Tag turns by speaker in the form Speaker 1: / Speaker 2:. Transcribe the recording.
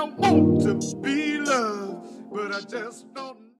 Speaker 1: I want to be loved, but I just don't